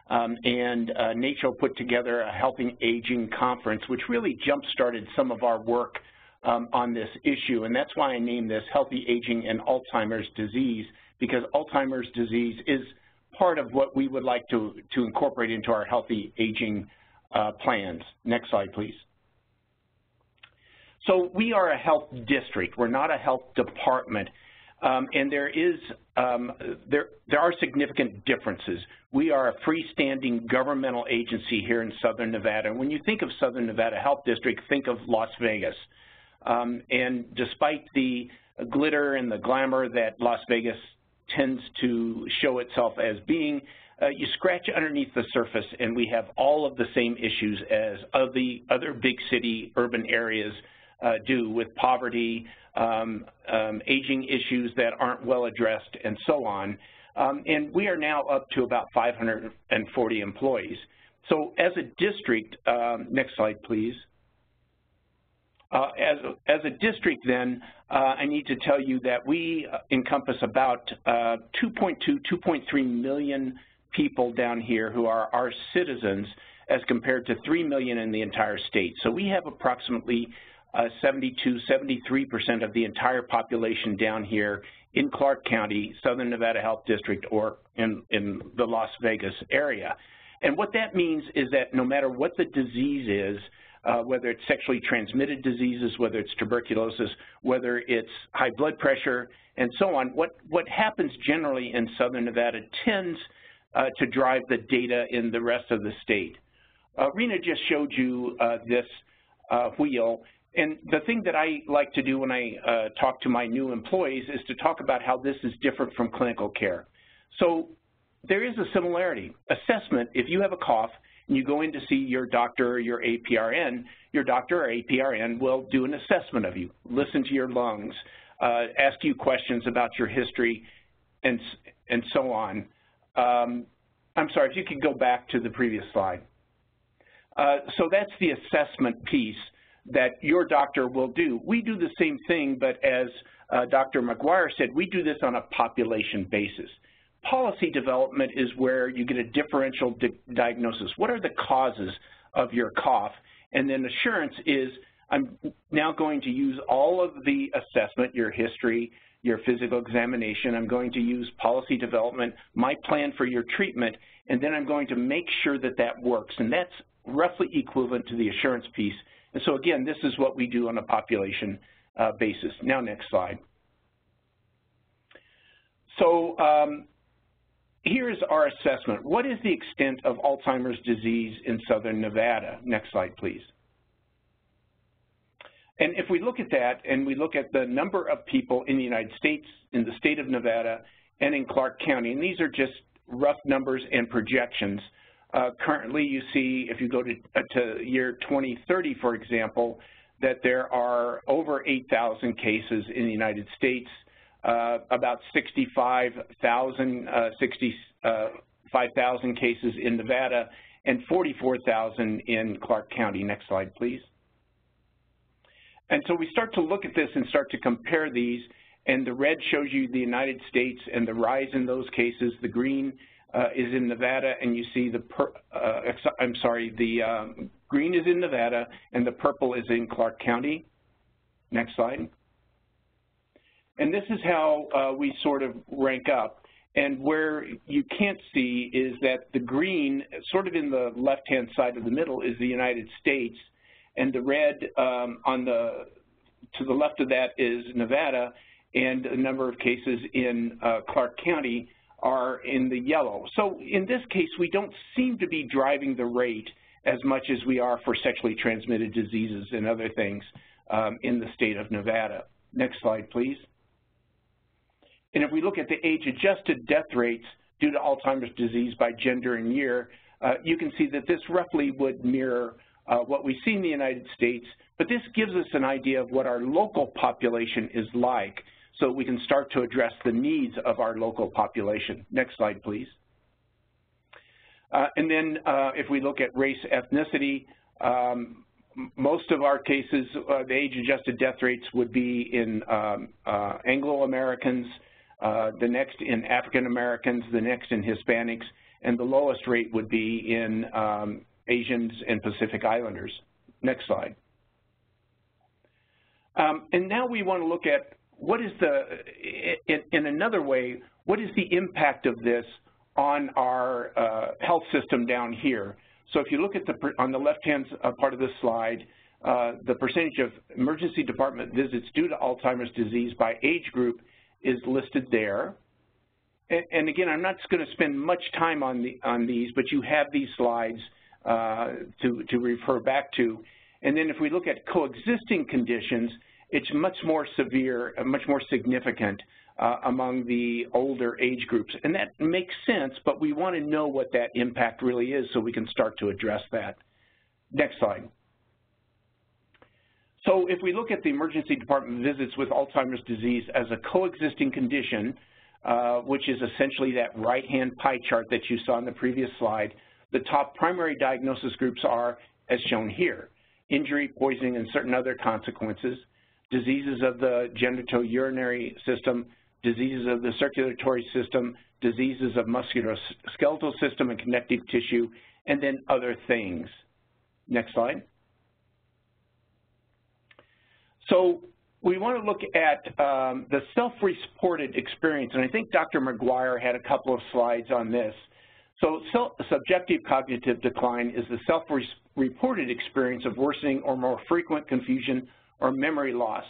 [SPEAKER 6] um, and uh, NACCHO put together a Healthy Aging Conference, which really jump-started some of our work um, on this issue. And that's why I named this Healthy Aging and Alzheimer's Disease, because Alzheimer's disease is part of what we would like to, to incorporate into our healthy aging uh, plans. Next slide, please. So we are a health district. We're not a health department. Um, and there is um, there there are significant differences. We are a freestanding governmental agency here in Southern Nevada. When you think of Southern Nevada Health District, think of Las Vegas. Um, and despite the glitter and the glamour that Las Vegas tends to show itself as being, uh, you scratch underneath the surface and we have all of the same issues as of the other big city urban areas uh, do with poverty, um, um, aging issues that aren't well addressed, and so on. Um, and we are now up to about 540 employees. So as a district, um, next slide, please. Uh, as, as a district, then, uh, I need to tell you that we encompass about uh, 2.2, 2.3 million people down here who are our citizens as compared to 3 million in the entire state. So we have approximately uh, 72, 73% of the entire population down here in Clark County, Southern Nevada Health District, or in, in the Las Vegas area. And what that means is that no matter what the disease is, uh, whether it's sexually transmitted diseases, whether it's tuberculosis, whether it's high blood pressure, and so on, what, what happens generally in Southern Nevada tends uh, to drive the data in the rest of the state. Uh, Reena just showed you uh, this uh, wheel, and the thing that I like to do when I uh, talk to my new employees is to talk about how this is different from clinical care. So there is a similarity. Assessment, if you have a cough and you go in to see your doctor or your APRN, your doctor or APRN will do an assessment of you, listen to your lungs, uh, ask you questions about your history, and, and so on. Um, I'm sorry, if you could go back to the previous slide. Uh, so that's the assessment piece that your doctor will do. We do the same thing, but as uh, Dr. McGuire said, we do this on a population basis. Policy development is where you get a differential di diagnosis. What are the causes of your cough. And then assurance is I'm now going to use all of the assessment, your history, your physical examination. I'm going to use policy development, my plan for your treatment, and then I'm going to make sure that that works. And that's roughly equivalent to the assurance piece. And so again, this is what we do on a population uh, basis. Now next slide. So um, here's our assessment. What is the extent of Alzheimer's disease in southern Nevada? Next slide, please. And if we look at that and we look at the number of people in the United States, in the state of Nevada, and in Clark County, and these are just rough numbers and projections. Uh, currently, you see, if you go to, uh, to year 2030, for example, that there are over 8,000 cases in the United States, uh, about 65,000 uh, 65,000 uh, cases in Nevada, and 44,000 in Clark County. Next slide, please. And so we start to look at this and start to compare these, and the red shows you the United States and the rise in those cases. The green is in Nevada, and you see the, per, uh, I'm sorry, the um, green is in Nevada, and the purple is in Clark County. Next slide. And this is how uh, we sort of rank up. And where you can't see is that the green, sort of in the left-hand side of the middle, is the United States, and the red um, on the to the left of that is Nevada, and a number of cases in uh, Clark County are in the yellow. So in this case, we don't seem to be driving the rate as much as we are for sexually transmitted diseases and other things um, in the state of Nevada. Next slide, please. And if we look at the age-adjusted death rates due to Alzheimer's disease by gender and year, uh, you can see that this roughly would mirror uh, what we see in the United States, but this gives us an idea of what our local population is like so we can start to address the needs of our local population. Next slide, please. Uh, and then uh, if we look at race ethnicity, um, most of our cases, uh, the age-adjusted death rates would be in um, uh, Anglo-Americans, uh, the next in African-Americans, the next in Hispanics, and the lowest rate would be in um, Asians, and Pacific Islanders. Next slide. Um, and now we want to look at what is the, in, in, another way, what is the impact of this on our uh, health system down here? So if you look at the, on the left-hand part of this slide, uh, the percentage of emergency department visits due to Alzheimer's disease by age group is listed there. And, and again, I'm not going to spend much time on, the, on these, but you have these slides uh, to, to refer back to. And then if we look at coexisting conditions, it's much more severe, much more significant uh, among the older age groups. And that makes sense, but we want to know what that impact really is so we can start to address that. Next slide. So if we look at the emergency department visits with Alzheimer's disease as a coexisting condition, uh, which is essentially that right-hand pie chart that you saw in the previous slide, the top primary diagnosis groups are, as shown here, injury, poisoning, and certain other consequences, diseases of the genitourinary system, diseases of the circulatory system, diseases of musculoskeletal system and connective tissue, and then other things. Next slide. So we want to look at um, the self-reported experience, and I think Dr. McGuire had a couple of slides on this. So subjective cognitive decline is the self-reported experience of worsening or more frequent confusion or memory loss.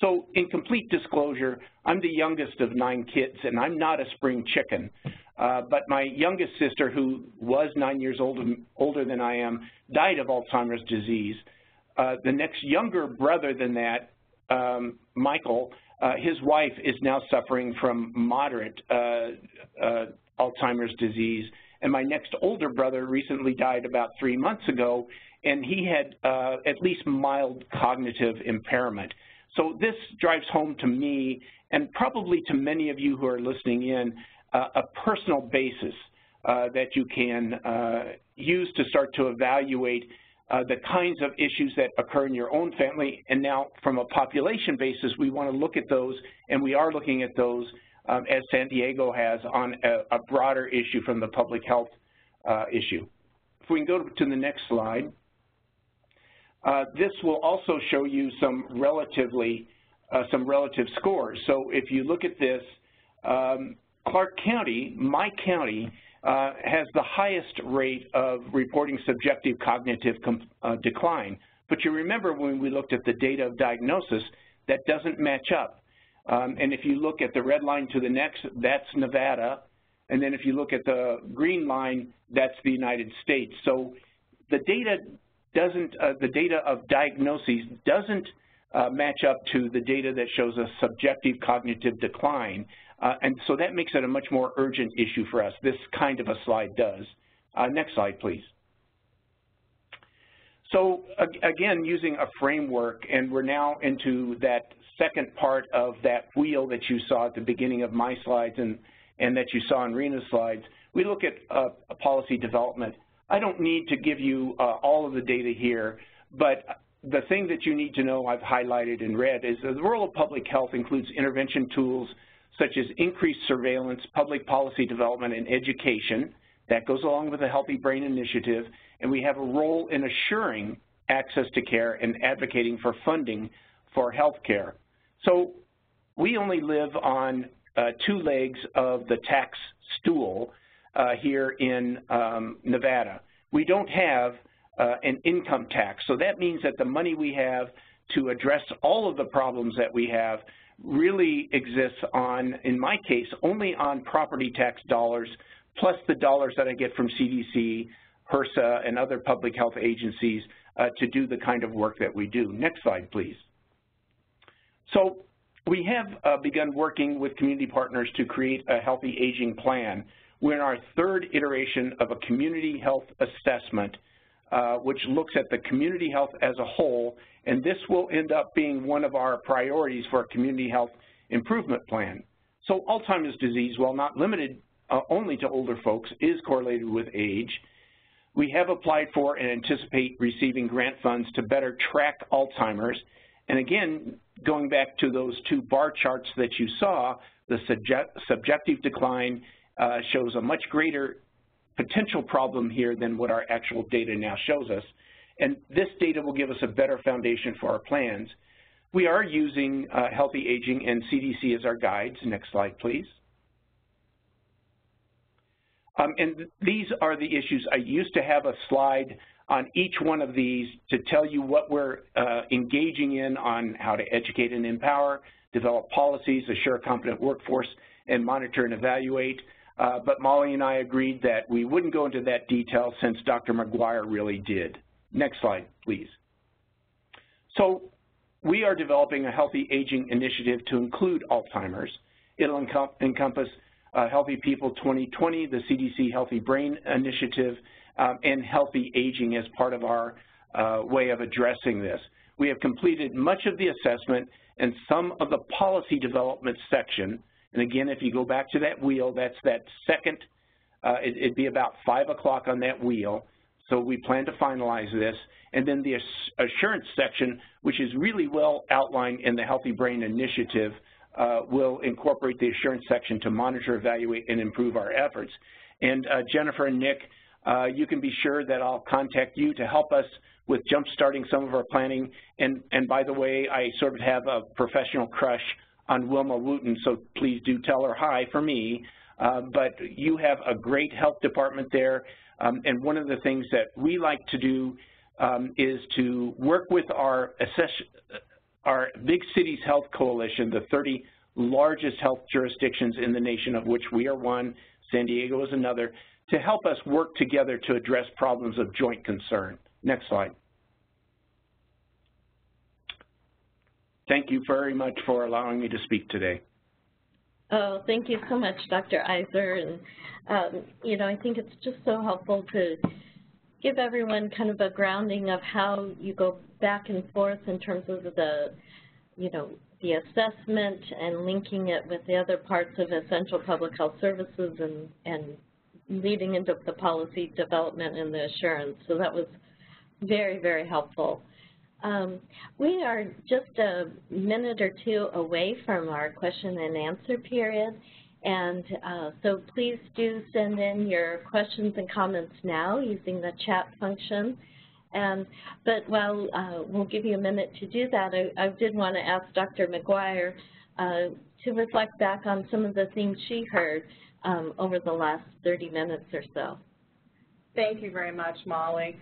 [SPEAKER 6] So in complete disclosure, I'm the youngest of nine kids, and I'm not a spring chicken. Uh, but my youngest sister, who was nine years old, older than I am, died of Alzheimer's disease. Uh, the next younger brother than that, um, Michael, uh, his wife is now suffering from moderate uh, uh, Alzheimer's disease. And my next older brother recently died about three months ago, and he had uh, at least mild cognitive impairment. So this drives home to me, and probably to many of you who are listening in, uh, a personal basis uh, that you can uh, use to start to evaluate uh, the kinds of issues that occur in your own family. And now from a population basis, we want to look at those, and we are looking at those um, as San Diego has on a, a, broader issue from the public health uh, issue. If we can go to the next slide. Uh, this will also show you some relatively uh, some relative scores. So if you look at this, um, Clark County, my county, uh, has the highest rate of reporting subjective cognitive uh, decline. But you remember when we looked at the data of diagnosis, that doesn't match up. Um, and if you look at the red line to the next, that's Nevada. And then if you look at the green line, that's the United States. So the data doesn't, uh, the data of diagnoses doesn't uh, match up to the data that shows a subjective cognitive decline. Uh, and so that makes it a much more urgent issue for us. This kind of a slide does. Next slide, please. So again, using a framework, and we're now into that second part of that wheel that you saw at the beginning of my slides and, and that you saw in Reena's slides, we look at uh, policy development. I don't need to give you uh, all of the data here, but the thing that you need to know I've highlighted in red is that the role of public health includes intervention tools such as increased surveillance, public policy development, and education. That goes along with the Healthy Brain Initiative, and we have a role in assuring access to care and advocating for funding for health care. So we only live on uh, two legs of the tax stool here in um, Nevada. We don't have uh, an income tax. So that means that the money we have to address all of the problems that we have really exists on, in my case, only on property tax dollars, plus the dollars that I get from CDC, HRSA, and other public health agencies uh, to do the kind of work that we do. Next slide, please. So we have uh, begun working with community partners to create a healthy aging plan. We're in our third iteration of a community health assessment, uh, which looks at the community health as a whole, and this will end up being one of our priorities for a community health improvement plan. So Alzheimer's disease, while not limited uh, only to older folks, is correlated with age. We have applied for and anticipate receiving grant funds to better track Alzheimer's and again, going back to those two bar charts that you saw, the subject, subjective decline shows a much greater potential problem here than what our actual data now shows us. And this data will give us a better foundation for our plans. We are using uh, Healthy Aging and CDC as our guides. Next slide, please. Um, and these are the issues. I used to have a slide on each one of these to tell you what we're uh, engaging in on how to educate and empower, develop policies, assure a competent workforce, and monitor and evaluate. Uh, but Molly and I agreed that we wouldn't go into that detail since Dr. McGuire really did. Next slide, please. So we are developing a healthy aging initiative to include Alzheimer's. It'll encompass uh, Healthy People 2020, the CDC Healthy Brain Initiative, um, and healthy aging as part of our uh, way of addressing this. We have completed much of the assessment and some of the policy development section. And again, if you go back to that wheel, that's that second, uh, it, would be about 5 o'clock on that wheel. So we plan to finalize this. And then the assurance section, which is really well outlined in the Healthy Brain Initiative, uh, will incorporate the assurance section to monitor, evaluate, and improve our efforts. And uh, Jennifer and Nick uh, you can be sure that I'll contact you to help us with jump-starting some of our planning. And, and by the way, I sort of have a professional crush on Wilma Wooten, so please do tell her hi for me. Uh, but you have a great health department there, um, and one of the things that we like to do um, is to work with our, our Big Cities Health Coalition, the 30 largest health jurisdictions in the nation, of which we are one, San Diego is another, to help us work together to address problems of joint concern. Next slide. Thank you very much for allowing me to speak today.
[SPEAKER 1] Oh, thank you so much, Dr. Iser. And, um, you know, I think it's just so helpful to give everyone kind of a grounding of how you go back and forth in terms of the, you know, the assessment and linking it with the other parts of essential public health services and, and leading into the policy development and the assurance. So that was very, very helpful. Um, we are just a minute or two away from our question and answer period. And uh, so please do send in your questions and comments now using the chat function. And But while uh, we'll give you a minute to do that, I, I did want to ask Dr. McGuire uh, to reflect back on some of the themes she heard um, over the last 30 minutes or so.
[SPEAKER 2] Thank you very much, Molly.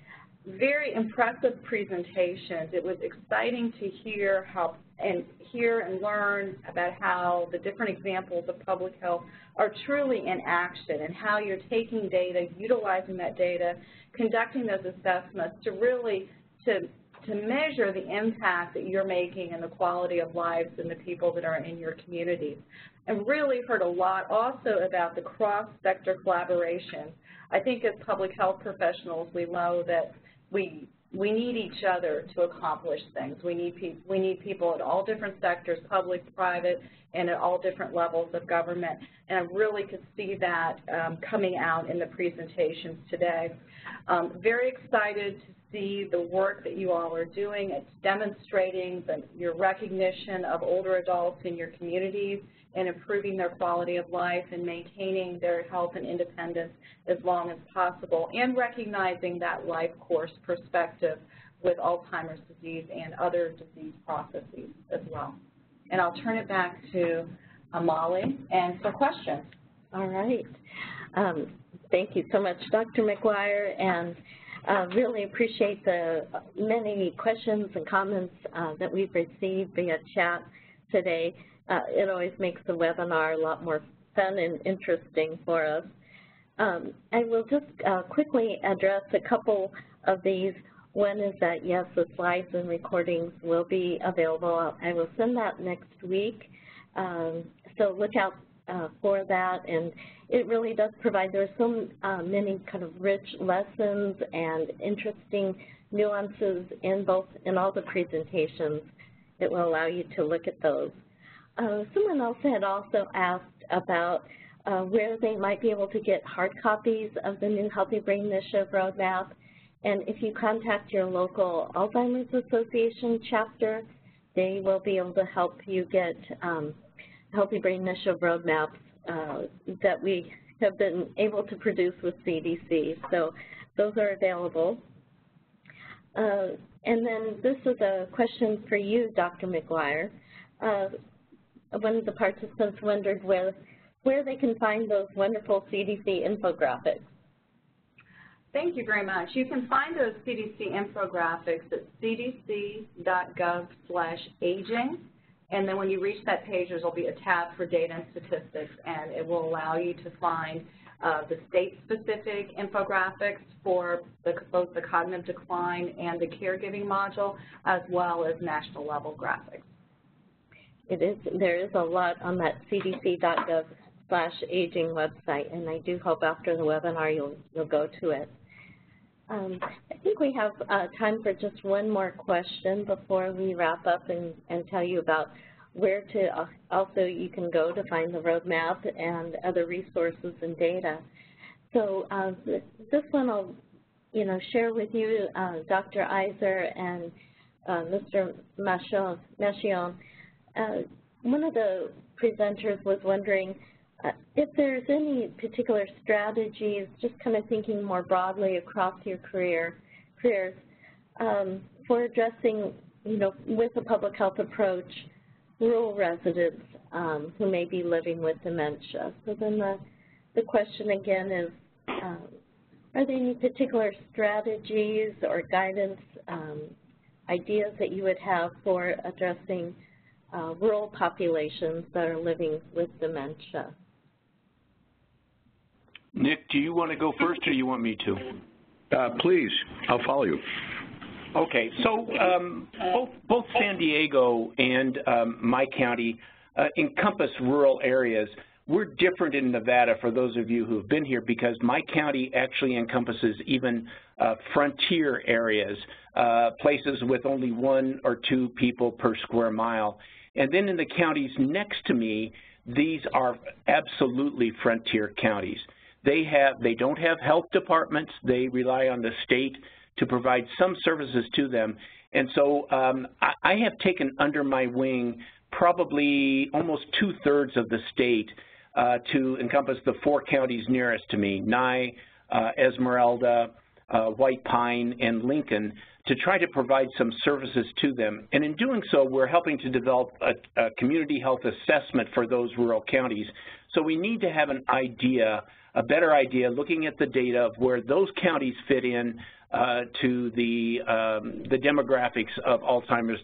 [SPEAKER 2] Very impressive presentations. It was exciting to hear how and hear and learn about how the different examples of public health are truly in action and how you're taking data, utilizing that data, conducting those assessments to really to to measure the impact that you're making and the quality of lives and the people that are in your communities. And really heard a lot also about the cross-sector collaboration. I think as public health professionals, we know that we we need each other to accomplish things. We need, pe we need people at all different sectors, public, private, and at all different levels of government. And I really could see that um, coming out in the presentations today. Um, very excited to see the work that you all are doing. It's demonstrating the, your recognition of older adults in your communities and improving their quality of life and maintaining their health and independence as long as possible, and recognizing that life course perspective with Alzheimer's disease and other disease processes as well. And I'll turn it back to Molly and for questions.
[SPEAKER 1] All right. Um, thank you so much, Dr. McGuire, and uh, really appreciate the many questions and comments uh, that we've received via chat today. Uh, it always makes the webinar a lot more fun and interesting for us. Um, I will just uh, quickly address a couple of these. One is that, yes, the slides and recordings will be available. I will send that next week, um, so look out uh, for that. And it really does provide, there are so uh, many kind of rich lessons and interesting nuances in both, in all the presentations It will allow you to look at those. Uh, someone else had also asked about uh, where they might be able to get hard copies of the new Healthy Brain Initiative Roadmap. And if you contact your local Alzheimer's Association chapter, they will be able to help you get um, Healthy Brain Initiative roadmaps uh, that we have been able to produce with CDC. So those are available. Uh, and then this is a question for you, Dr. McGuire. Uh, one of the participants wondered where where they can find those wonderful CDC infographics.
[SPEAKER 2] Thank you very much. You can find those CDC infographics at cdc.gov slash aging. And then when you reach that page, there will be a tab for data and statistics, and it will allow you to find uh, the state-specific infographics for the, both the cognitive decline and the caregiving module, as well as national-level graphics.
[SPEAKER 1] It is, there is a lot on that cdc.gov slash aging website, and I do hope after the webinar you'll, you'll go to it. Um, I think we have uh, time for just one more question before we wrap up and, and tell you about where to also you can go to find the roadmap and other resources and data. So uh, this one I'll you know, share with you, uh, Dr. Iser and uh, Mr. Macchione. Uh, one of the presenters was wondering uh, if there's any particular strategies, just kind of thinking more broadly across your career, careers, um, for addressing, you know, with a public health approach, rural residents um, who may be living with dementia. So then the, the question again is, um, are there any particular strategies or guidance um, ideas that you would have for addressing uh, rural populations that are living with dementia?
[SPEAKER 6] Nick, do you want to go first or do you want me to?
[SPEAKER 3] Uh, please, I'll follow you.
[SPEAKER 6] Okay, so um, both, both San Diego and um, my county uh, encompass rural areas. We're different in Nevada for those of you who have been here because my county actually encompasses even uh, frontier areas, uh, places with only one or two people per square mile. And then in the counties next to me, these are absolutely frontier counties. They have they don't have health departments. They rely on the state to provide some services to them. And so um, I, I, have taken under my wing probably almost two-thirds of the state uh, to encompass the four counties nearest to me, Nye, uh, Esmeralda, White Pine, and Lincoln to try to provide some services to them. And in doing so, we're helping to develop a, a community health assessment for those rural counties. So we need to have an idea, a better idea, looking at the data of where those counties fit in uh, to the, um, the demographics of Alzheimer's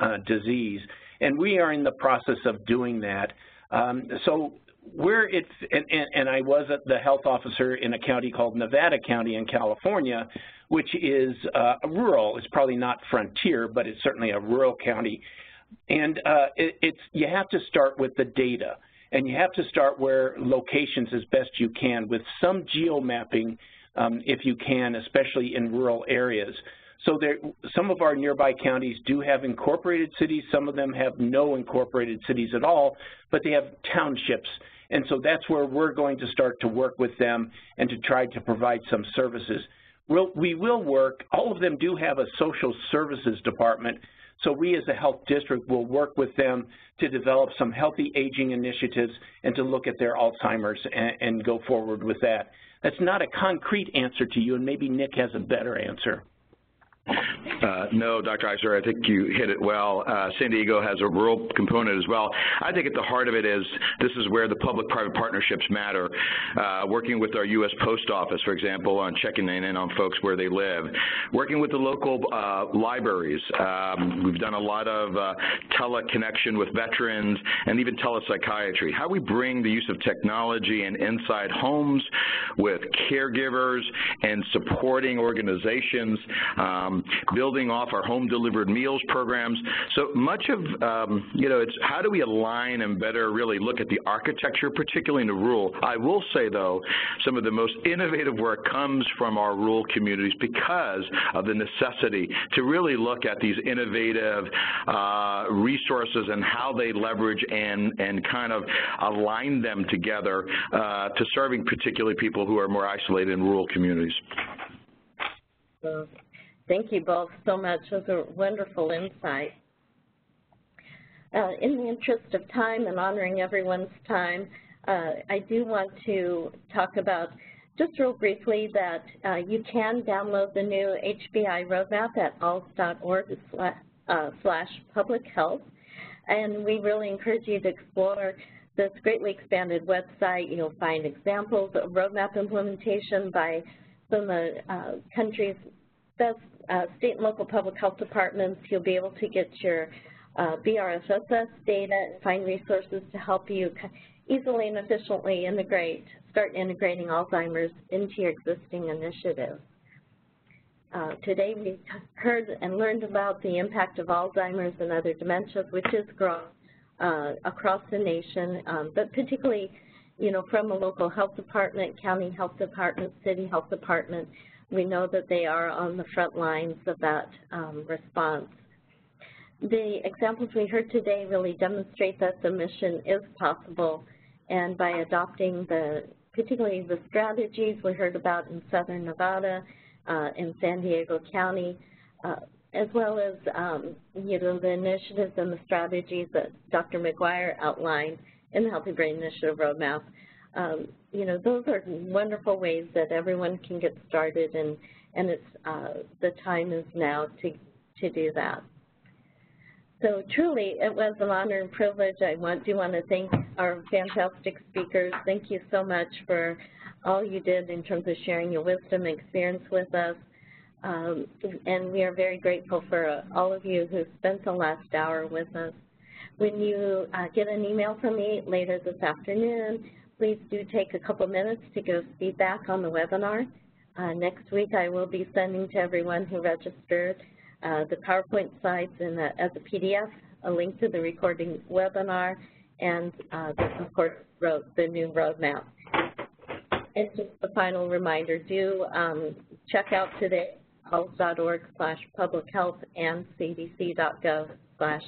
[SPEAKER 6] uh, disease. And we are in the process of doing that. Um, so where it's, and, and, and, I was the health officer in a county called Nevada County in California, which is uh, rural. It's probably not frontier, but it's certainly a rural county. And uh, it, it's you have to start with the data, and you have to start where locations as best you can with some geomapping um, if you can, especially in rural areas. So there, some of our nearby counties do have incorporated cities. Some of them have no incorporated cities at all, but they have townships. And so that's where we're going to start to work with them and to try to provide some services. We'll, we will work, all of them do have a social services department, so we as a health district will work with them to develop some healthy aging initiatives and to look at their Alzheimer's and, and go forward with that. That's not a concrete answer to you, and maybe Nick has a better answer.
[SPEAKER 3] Uh, no, Dr. Iser, I think you hit it well. Uh, San Diego has a rural component as well. I think at the heart of it is this is where the public-private partnerships matter. Uh, working with our U.S. Post Office, for example, on checking in on folks where they live. Working with the local uh, libraries. Um, we've done a lot of uh, teleconnection with veterans and even telepsychiatry. How we bring the use of technology and inside homes with caregivers and supporting organizations um, building off our home delivered meals programs. So much of, um, you know, it's how do we align and better really look at the architecture, particularly in the rural. I will say, though, some of the most innovative work comes from our rural communities because of the necessity to really look at these innovative uh, resources and how they leverage and, and kind of align them together uh, to serving particularly people who are more isolated in rural communities.
[SPEAKER 1] Thank you both so much. Those are wonderful insights. Uh, in the interest of time and honoring everyone's time, uh, I do want to talk about just real briefly that uh, you can download the new HBI roadmap at alz.org uh, slash public health. And we really encourage you to explore this greatly expanded website. You'll find examples of roadmap implementation by some of the uh, best uh, state and local public health departments. You'll be able to get your uh, BRFSS data and find resources to help you easily and efficiently integrate, start integrating Alzheimer's into your existing initiatives. Uh, today we heard and learned about the impact of Alzheimer's and other dementias, which is growing uh, across the nation, um, but particularly, you know, from a local health department, county health department, city health department, we know that they are on the front lines of that um, response. The examples we heard today really demonstrate that the mission is possible, and by adopting the, particularly the strategies we heard about in Southern Nevada, uh, in San Diego County, uh, as well as um, you know the initiatives and the strategies that Dr. McGuire outlined in the Healthy Brain Initiative Roadmap, um, you know, those are wonderful ways that everyone can get started, and and it's uh, the time is now to to do that. So truly, it was an honor and privilege. I want do want to thank our fantastic speakers. Thank you so much for all you did in terms of sharing your wisdom and experience with us. Um, and we are very grateful for uh, all of you who spent the last hour with us. When you uh, get an email from me later this afternoon, please do take a couple minutes to give feedback on the webinar. Uh, next week I will be sending to everyone who registered uh, the PowerPoint slides in the, as a PDF, a link to the recording webinar, and uh, of course, the new roadmap. And just a final reminder, do um, check out today, alz.org slash public health and cdc.gov slash